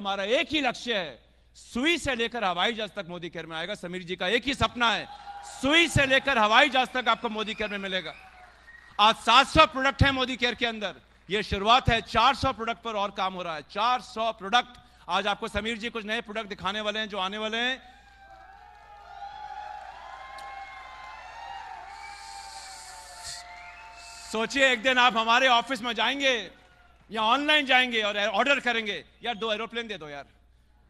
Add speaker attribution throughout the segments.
Speaker 1: हमारा एक ही लक्ष्य है, सुई से लेकर हवाई जहाज़ तक मोदी केयर में आएगा। समीर जी का एक ही सपना है, सुई से लेकर हवाई जहाज़ तक आपको मोदी केयर में मिलेगा। आज 700 प्रोडक्ट है मोदी केयर के अंदर। ये शुरुआत है 400 प्रोडक्ट पर और काम हो रहा है। 400 प्रोडक्ट। आज आपको समीर जी कुछ नए प्रोडक्ट दिखाने वाले हैं जो आने वाले हैं। सोचिए, एक दिन आप हमारे ऑफ़िस में जाएँगे। या ऑनलाइन जाएँगे और ऑर्डर करेंगे, यार दो एरोप्लेन दे दो यार,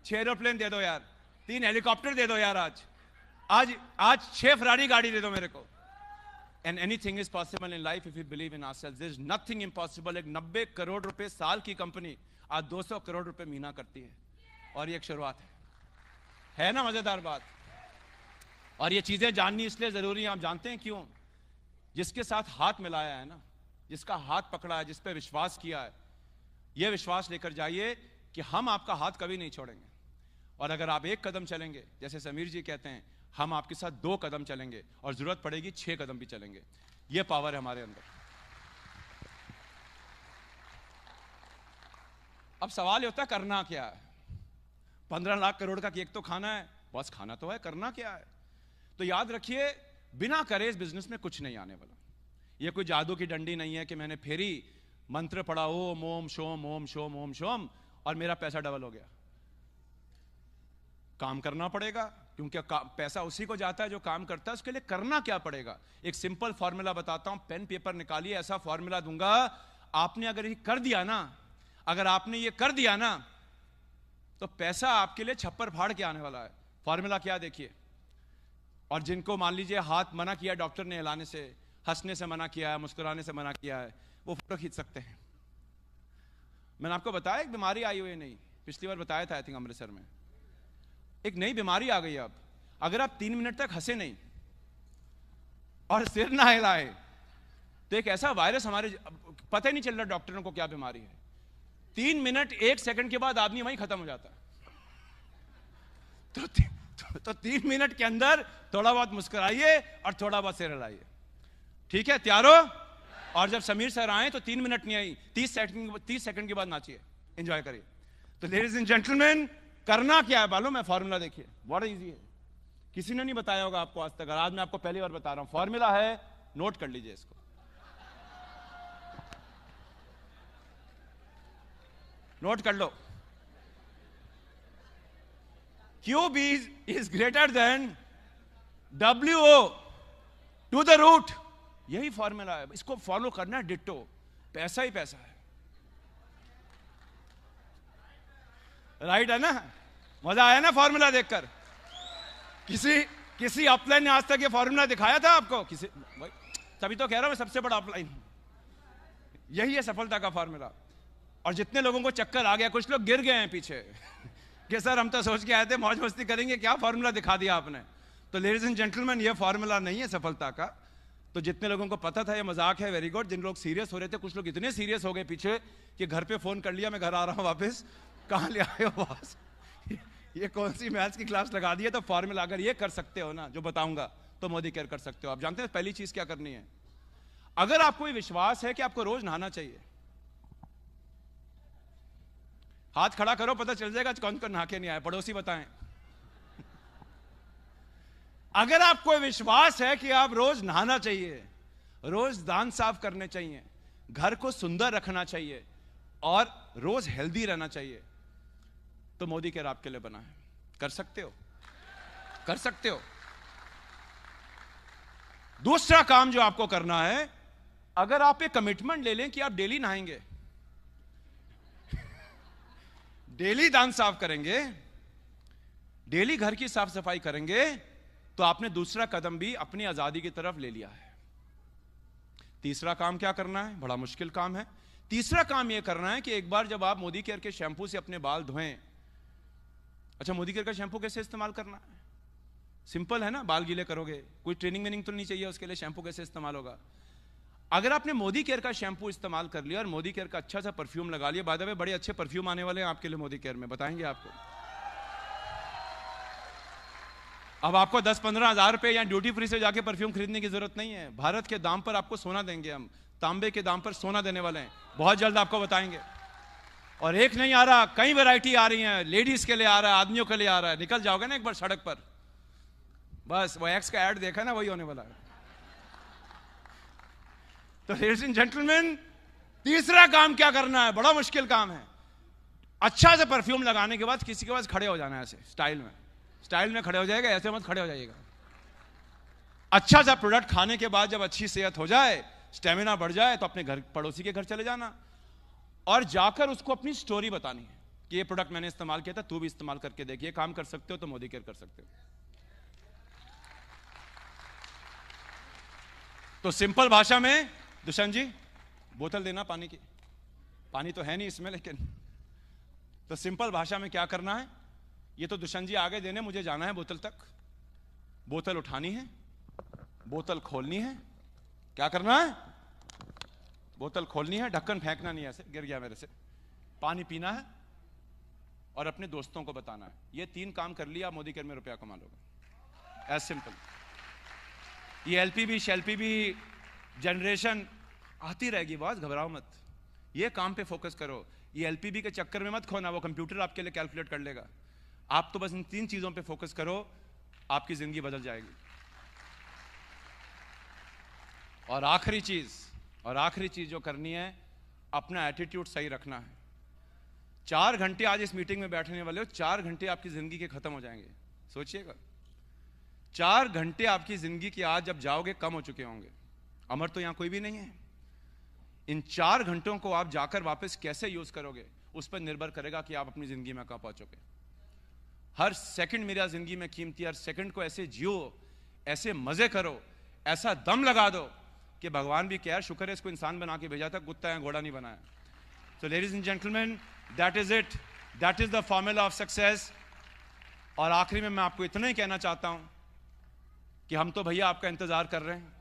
Speaker 1: छह एरोप्लेन दे दो यार, तीन हेलीकॉप्टर दे दो यार आज। आज आज छह फरारी गाड़ी दे दो मेरे को। And anything is possible in life if you believe in there is nothing impossible एक 90 करोड़ रुपए साल की कंपनी आज 200 करोड़ रुपए महीना करती है। और ये एक शुरुआत है। है ना मज़ेदार बात? और ये चीज़ें जाननी इसलिए ज़रूरी है। आप जानते हैं क्यों? जिसके साथ हाथ मिलाया है ना, जिसका हाथ पकड़ा है, जिस पे विश्वास किया है यह विश्वास लेकर जाइए कि हम आपका हाथ कभी नहीं छोड़ेंगे। और अगर आप एक कदम चलेंगे, जैसे समीर जी कहते हैं, हम आपके साथ दो कदम चलेंगे और ज़रूरत पड़ेगी छह कदम भी चलेंगे। यह पावर है हमारे अंदर। अब सवाल होता है, करना क्या है? पंद्रह लाख करोड़ का केक तो खाना है। बस खाना तो है, करना क्या है? तो याद रखिए, बिना करे इस बिज़नेस में कुछ नहीं आने वाला। यह कोई जादू की डंडी नहीं है कि मैंने फेरी मंत्र पढ़ा ओम ओम शोम ओम शोम ओम, शोम, और मेरा पैसा डबल हो गया। काम करना पड़ेगा, क्योंकि पैसा उसी को जाता है जो काम करता है, उसके लिए करना क्या पड़ेगा? एक सिंपल फॉर्मूला बताता हूँ पेन पेपर निकालिए, ऐसा फॉर्मूला दूँगा, आपने अगर ये कर दिया ना, अगर आपने ये कर दिया ना तो पैसा आपके लिए छप्पर फाड़ के आने वाला है। फॉर्मूला क्या देखिए? और जिनको मान लीजिए हाथ मना किया डॉक्टर ने हिलाने से हंसने से मना किया है मुस्कुराने से मना किया है वो फ़ोटो खींच सकते हैं। मैंने आपको बताया एक बीमारी आई हुई नहीं पिछली बार बताया था आई थिंक अमृतसर में। एक नई बीमारी आ गई अब। अगर आप तीन मिनट तक हंसे नहीं और सिर ना हिलाए तो एक ऐसा वायरस हमारे पता ही नहीं चल रहा डॉक्टरों को क्या बीमारी है। तीन मिनट एक सेकंड के बाद आदमी वहीं खत्म हो जाता। तो, तो, तो तीन मिनट के अंदर थोड़ा बहुत मुस्कुराइए और थोड़ा बहुत सिर हिलाइए। ठीक है, त्यारो और जब समीर सर आए तो तीन मिनट नहीं आई, तीस सेकंड तीस सेकंड के बाद नाचिए एंजॉय करिए। तो लेडीज़ एंड जेंटलमैन करना क्या है मालूम है फॉर्मूला देखिए। बड़ा इजी है? किसी ने नहीं बताया होगा आपको आज तक आज मैं आपको पहली बार बता रहा हूँ। फॉर्मूला है नोट कर लीजिए इसको। नोट कर लो। Q B is greater than W O two the root यही फॉर्मूला है। इसको फॉलो करना है डिट्टो पैसा ही पैसा है। राइट है ना? मज़ा आया ना फॉर्मूला देखकर? किसी किसी अपलाइन ने आज तक ये फॉर्मूला दिखाया था आपको? किसी, भाई, तभी तो कह रहा हूँ मैं सबसे बड़ा अपलाइन हूँ। यही है सफलता का फॉर्मूला और जितने लोगों को चक्कर आ गया, कुछ लोग गिर गए हैं पीछे। कि सर, हम तो सोच के आए थे, मौज मस्ती करेंगे, क्या फॉर्मूला दिखा दिया आपने? तो लेडीज़ एंड जेंटलमैन ये फॉर्मूला नहीं है सफलता का। तो जितने लोगों को पता था ये मज़ाक है वेरी गुड जिन लोग सीरियस हो रहे थे, कुछ लोग इतने सीरियस हो गए पीछे कि घर पे फ़ोन कर लिया, मैं घर आ रहा हूँ वापस। कहाँ ले आए हो बस ये कौन सी मैथ्स की क्लास लगा दी है? तो फॉर्मूला अगर ये कर सकते हो ना, जो बताऊँगा तो मोदी केयर कर सकते हो। आप जानते हैं, पहली चीज़ क्या करनी है? अगर आपको ये विश्वास है कि आपको रोज नहाना चाहिए, हाथ खड़ा करो, पता चल जाएगा कौन कौन नहा के नहीं आए पड़ोसी बताएँ। अगर आपको विश्वास है कि आप रोज नहाना चाहिए, रोज दान साफ़ करने चाहिए, घर को सुंदर रखना चाहिए और रोज हेल्दी रहना चाहिए तो मोदी केयर आपके लिए बना है। कर सकते हो। कर सकते हो। दूसरा काम जो आपको करना है, अगर आप एक कमिटमेंट ले लें कि आप डेली नहाएँगे डेली दान साफ़ करेंगे डेली घर की साफ़ सफ़ाई करेंगे तो आपने दूसरा कदम भी अपनी आज़ादी की तरफ़ ले लिया है। तीसरा काम क्या करना है? बड़ा मुश्किल काम है। तीसरा काम यह करना है कि एक बार जब आप मोदी केयर के शैंपू से अपने बाल धोएँ अच्छा मोदी केयर का शैंपू कैसे इस्तेमाल करना है? सिंपल है ना, बाल गीले करोगे। कोई ट्रेनिंग वेनिंग तो नहीं चाहिए उसके लिए शैंपू कैसे इस्तेमाल होगा? अगर आपने मोदी केयर का शैंपू इस्तेमाल कर लिया और मोदी केयर का अच्छा सा परफ्यूम लगा लिया बाद बड़े अच्छे परफ्यूम आने वाले हैं आपके लिए मोदी केयर में, बताएँगे आपको। अब आपको दस पंद्रह हज़ार रुपए या ड्यूटी फ्री से जाके परफ्यूम खरीदने की ज़रूरत नहीं है। भारत के दाम पर आपको सोना देंगे हम। तांबे के दाम पर सोना देने वाले हैं। बहुत जल्द आपको बताएँगे। और एक नहीं आ रहा, कई वैरायटी आ रही है। लेडीज़ के लिए आ रहा है, आदमियों के लिए आ रहा है। निकल जाओगे ना एक बार सड़क पर? बस, वो एक्स का एड देखा ना, वही होने वाला है। तो लेडीज़ एंड जेंटलमैन तीसरा काम क्या करना है? बड़ा मुश्किल काम है। अच्छा से परफ्यूम लगाने के बाद किसी के पास खड़े हो जाना है ऐसे स्टाइल में। स्टाइल में खड़े हो जाएगा, ऐसे मत खड़े हो जाइएगा। अच्छा सा प्रोडक्ट खाने के बाद जब अच्छी सेहत हो जाए स्टेमिना बढ़ जाए तो अपने घर, पड़ोसी के घर चले जाना। और जाकर उसको अपनी स्टोरी बतानी है कि ये प्रोडक्ट मैंने इस्तेमाल किया था, तू भी इस्तेमाल करके देखिए काम कर सकते हो तो मोदी केयर कर सकते हो। तो सिंपल भाषा में, दुष्यंत जी, बोतल देना पानी की। पानी तो है नहीं इसमें, लेकिन तो सिंपल भाषा में क्या करना है? ये तो दुष्यंत जी आगे देने मुझे जाना है बोतल तक। बोतल उठानी है, बोतल खोलनी है। क्या करना है? बोतल खोलनी है, ढक्कन फेंकना नहीं ऐसे, गिर गया मेरे से। पानी पीना है और अपने दोस्तों को बताना है। ये तीन काम कर लिया, मोदी केयर में रुपया कमा लोगे। एज सिंपल ये एलपीबी शेलपीबी जनरेशन आती रहेगी बहुत घबराओ मत। ये काम पे फोकस करो। ये एलपीबी के चक्कर में मत खोना, वो कंप्यूटर आपके लिए कैलकुलेट कर लेगा। आप तो बस इन तीन चीज़ों पे फोकस करो, आपकी ज़िंदगी बदल जाएगी। और आखिरी चीज़, और आखिरी चीज़ जो करनी है, अपना एटीट्यूड सही रखना है। चार घंटे आज इस मीटिंग में बैठने वाले हो, चार घंटे आपकी ज़िंदगी के खत्म हो जाएँगे। सोचिएगा। चार घंटे आपकी ज़िंदगी की आज जब जाओगे, कम हो चुके होंगे। अमर तो यहाँ कोई भी नहीं है। इन चार घंटों को आप जाकर वापस कैसे यूज़ करोगे, उस पर निर्भर करेगा कि आप अपनी ज़िंदगी में कहाँ पहुंचोगे। हर सेकंड मेरा ज़िंदगी में कीमती, हर सेकंड को ऐसे जियो, ऐसे मज़े करो, ऐसा दम लगा दो कि भगवान भी क्या शुक्र है इसको इंसान बना के भेजा था, कुत्ता है, घोड़ा नहीं बनाया. तो ladies and gentleman that is it that is the formula of success और आखिरी में मैं आपको इतना ही कहना चाहता हूँ कि हम तो भैया आपका इंतज़ार कर रहे हैं।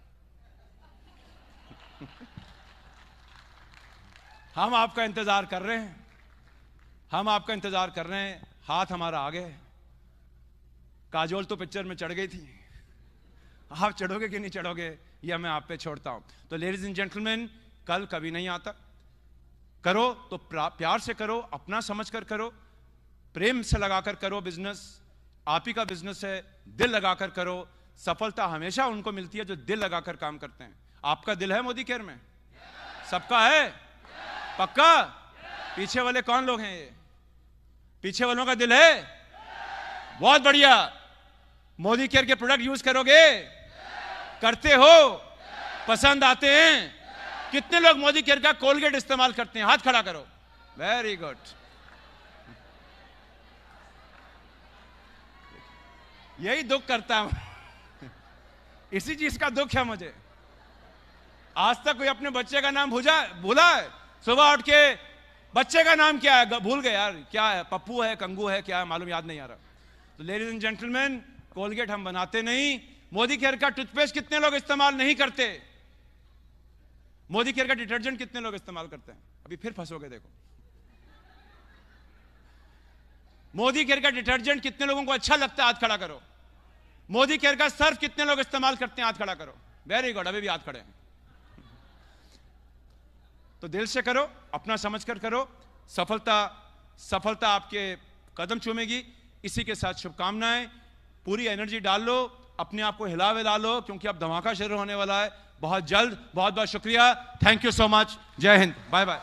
Speaker 1: हम आपका इंतज़ार कर रहे हैं। हम आपका इंतज़ार कर रहे हैं। हाथ हमारा आगे है। काजोल तो पिक्चर में चढ़ गई थी। आप चढ़ोगे कि नहीं चढ़ोगे यह मैं आप पे छोड़ता हूँ। तो लेडीज़ एंड जेंटलमैन कल कभी नहीं आता। करो तो प्यार से करो, अपना समझ कर करो प्रेम से लगाकर करो बिज़नेस आप ही का बिज़नेस है, दिल लगाकर करो। सफलता हमेशा उनको मिलती है जो दिल लगाकर काम करते हैं। आपका दिल है मोदी केयर में? सबका है? पक्का? पीछे वाले कौन लोग हैं ये? पीछे वालों का दिल है? बहुत बढ़िया। मोदी केयर के प्रोडक्ट यूज़ करोगे? करते हो। पसंद आते हैं। कितने लोग मोदी केयर का कोलगेट इस्तेमाल करते हैं? हाथ खड़ा करो। वेरी गुड यही दुख करता हूँ। इसी चीज़ का दुख है मुझे। आज तक कोई अपने बच्चे का नाम भूजा भूला है? सुबह उठ के बच्चे का नाम क्या है? भूल गए यार। क्या है? पप्पू है, कंगू है, क्या है? मालूम याद नहीं आ रहा। तो लेडीज़ एंड जेंटलमैन कोलगेट हम बनाते नहीं। मोदी केयर का टूथपेस्ट कितने लोग इस्तेमाल नहीं करते? मोदी केयर का डिटर्जेंट कितने लोग इस्तेमाल करते हैं? अभी फिर फंसोगे, देखो। मोदी केयर का डिटर्जेंट कितने लोगों को अच्छा लगता है, हाथ खड़ा करो। मोदी केयर का सर्फ कितने लोग इस्तेमाल करते हैं, हाथ खड़ा करो। वेरी गुड अभी भी हाथ खड़े हैं। तो दिल से करो, अपना समझ कर करो। सफलता सफलता आपके कदम चूमेगी। इसी के साथ शुभकामनाएँ। पूरी एनर्जी डाल लो, अपने आप को हिला विला लो क्योंकि अब धमाका शुरू होने वाला है। बहुत जल्द, बहुत बहुत शुक्रिया। थैंक यू सो मच जय हिंद। Bye bye